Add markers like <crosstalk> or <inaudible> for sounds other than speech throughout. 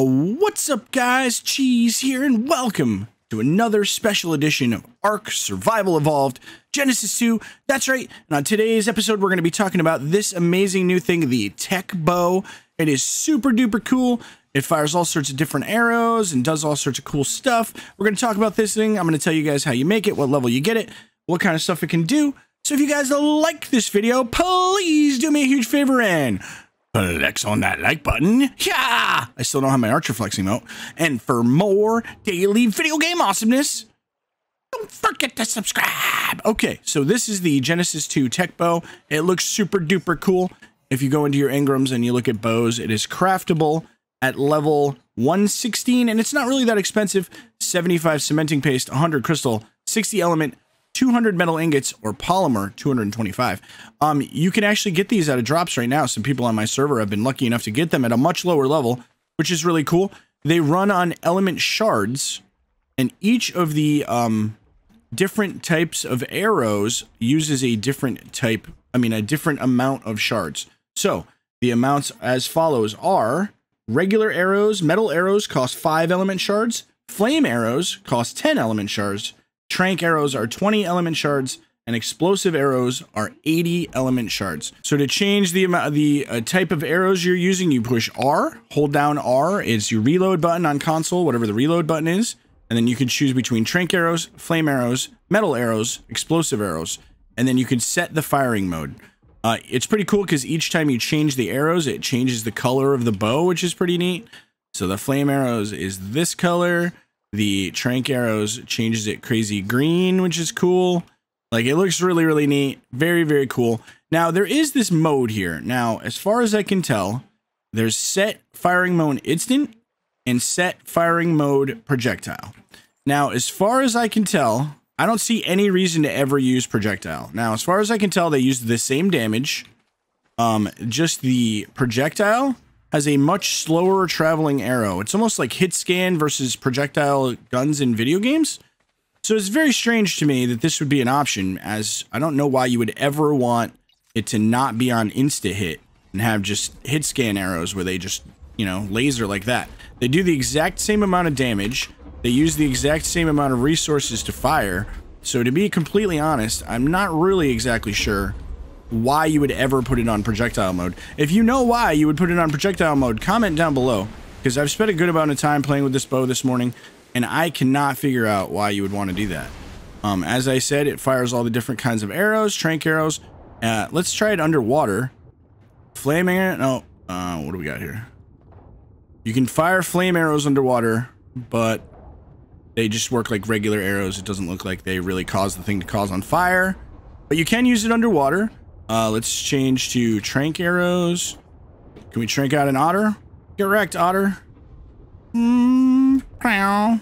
What's up, guys? Cheese here, and welcome to another special edition of Ark Survival Evolved Genesis 2. That's right. And on today's episode, we're going to be talking about this amazing new thing, the Tek Bow. It is super duper cool. It fires all sorts of different arrows and does all sorts of cool stuff. We're going to talk about this thing. I'm going to tell you guys how you make it, what level you get it, what kind of stuff it can do. So if you guys like this video, please do me a huge favor and flex on that like button. Yeah! I still don't have my Archer Flex emote. And for more daily video game awesomeness, don't forget to subscribe. Okay, so this is the Genesis 2 Tek Bow. It looks super duper cool. If you go into your Engrams and you look at bows, it is craftable at level 116, and it's not really that expensive. 75 cementing paste, 100 crystal, 60 element, 200 metal ingots or polymer 225 um you can actually get these out of drops right now. Some people on my server have been lucky enough to get them at a much lower level which is really cool. They run on element shards and each of the um different types of arrows uses a different type i mean a different amount of shards. So the amounts as follows are regular arrows metal arrows cost 5 element shards flame arrows cost 10 element shards Trank arrows are 20 element shards, and explosive arrows are 80 element shards. So to change the amount, the uh, type of arrows you're using, you push R, hold down R. It's your reload button on console, whatever the reload button is, and then you can choose between trank arrows, flame arrows, metal arrows, explosive arrows, and then you can set the firing mode. Uh, it's pretty cool because each time you change the arrows, it changes the color of the bow, which is pretty neat. So the flame arrows is this color. The Trank arrows changes it crazy green, which is cool. Like it looks really, really neat. Very, very cool. Now there is this mode here. Now, as far as I can tell, there's set firing mode instant and set firing mode projectile. Now, as far as I can tell, I don't see any reason to ever use projectile. Now, as far as I can tell, they use the same damage. Um, just the projectile has a much slower traveling arrow. It's almost like hit scan versus projectile guns in video games. So it's very strange to me that this would be an option, as I don't know why you would ever want it to not be on insta hit and have just hit scan arrows where they just, you know, laser like that. They do the exact same amount of damage. They use the exact same amount of resources to fire. So to be completely honest, I'm not really exactly sure why you would ever put it on projectile mode. If you know why you would put it on projectile mode, comment down below. Because I've spent a good amount of time playing with this bow this morning, and I cannot figure out why you would want to do that. Um, as I said, it fires all the different kinds of arrows, trank arrows. Uh, let's try it underwater. Flaming it. No. Uh, what do we got here? You can fire flame arrows underwater, but they just work like regular arrows. It doesn't look like they really cause the thing to cause on fire. But you can use it underwater. Uh, let's change to trank arrows. Can we trank out an otter? Wrecked, otter. Mm, pow.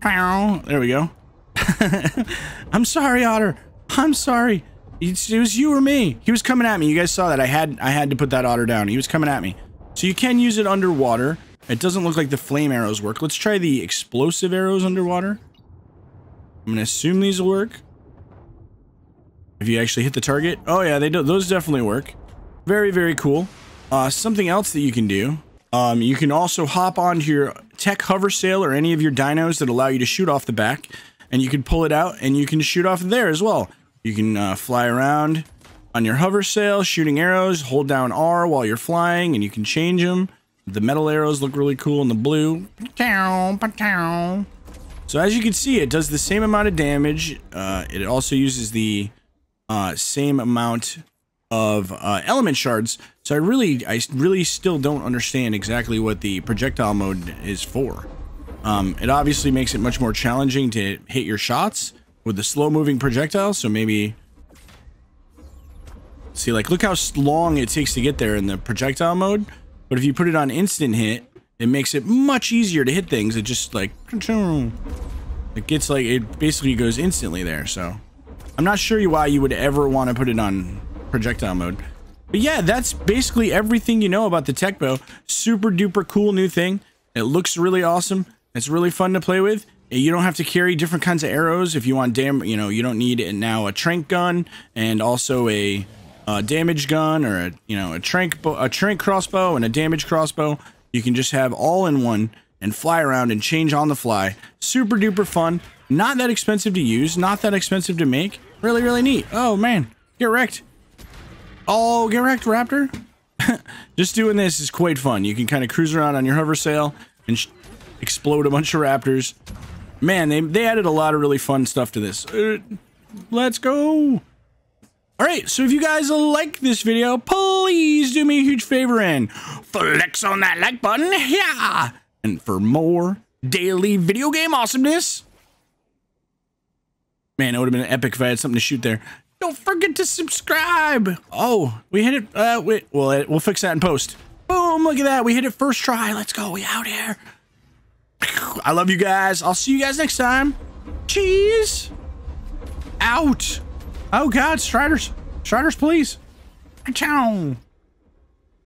Pow. There we go. <laughs> I'm sorry, otter. I'm sorry. It was you or me. He was coming at me. You guys saw that. I had I had to put that otter down. He was coming at me. So you can use it underwater. It doesn't look like the flame arrows work. Let's try the explosive arrows underwater. I'm going to assume these will work. If you actually hit the target. Oh yeah, they do. Those definitely work. Very, very cool. Uh, something else that you can do. Um, you can also hop onto your Tek hover sail or any of your dinos that allow you to shoot off the back. And you can pull it out and you can shoot off there as well. You can uh, fly around on your hover sail, shooting arrows. Hold down R while you're flying and you can change them. The metal arrows look really cool in the blue. So as you can see, it does the same amount of damage. Uh, it also uses the uh, same amount of uh, element shards. So I really, I really still don't understand exactly what the projectile mode is for. Um, it obviously makes it much more challenging to hit your shots with the slow moving projectile. So maybe, see, like, look how long it takes to get there in the projectile mode. But if you put it on instant hit, it makes it much easier to hit things. It just like, it gets like, it basically goes instantly there. So I'm not sure why you would ever want to put it on projectile mode. But yeah, that's basically everything you know about the Tek Bow. Super duper cool new thing. It looks really awesome. It's really fun to play with. You don't have to carry different kinds of arrows if you want dam. You know, you don't need now a trank gun and also a, a damage gun or a you know a trank a trank crossbow and a damage crossbow. you can just have all in one and fly around and change on the fly. Super duper fun. Not that expensive to use. Not that expensive to make. Really, really neat. Oh, man. Get wrecked. Oh, get wrecked, Raptor. <laughs> just doing this is quite fun. You can kind of cruise around on your hover sail and explode a bunch of raptors. Man, they, they added a lot of really fun stuff to this. Uh, let's go. All right, so if you guys like this video, please do me a huge favor and flex on that like button. Yeah. And for more daily video game awesomeness, man, it would have been epic if I had something to shoot there. Don't forget to subscribe. Oh, we hit it. Uh, wait, well, we'll fix that in post. Boom, look at that. We hit it first try. Let's go. We out here. I love you guys. I'll see you guys next time. Cheese. Out. Oh, God. Striders. Striders, please. Ciao.